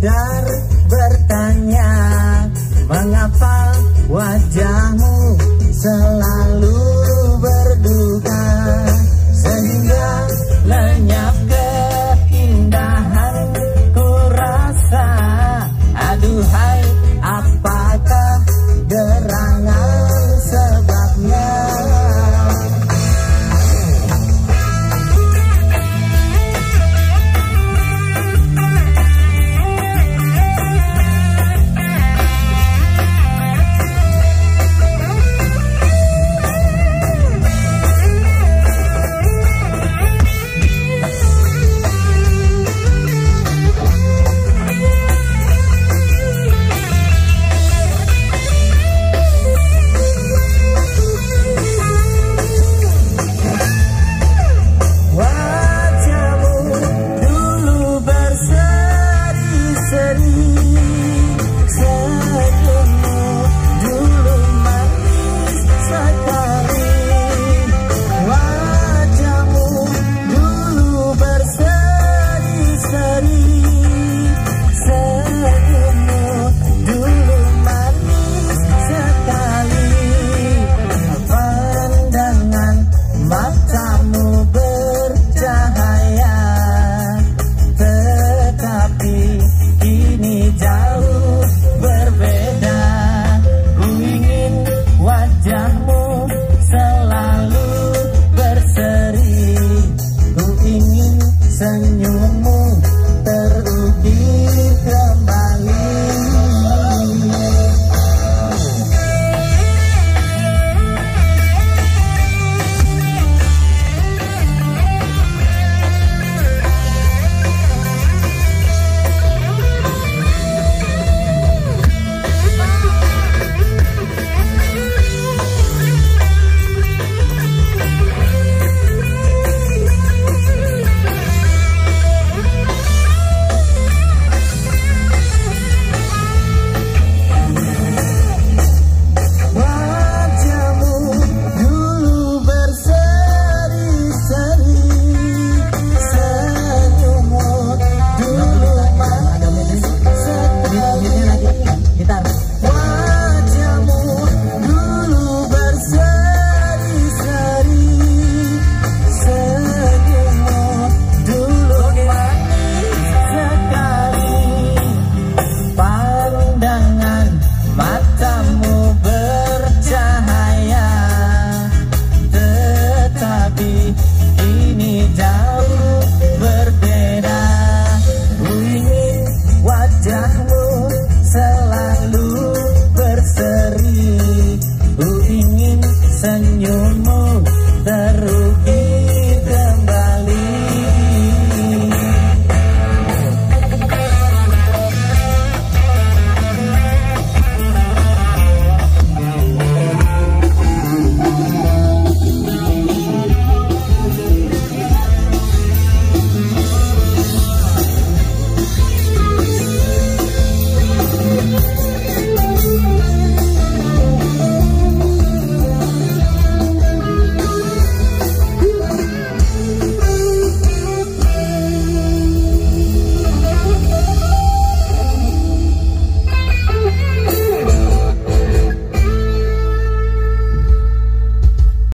Dar You.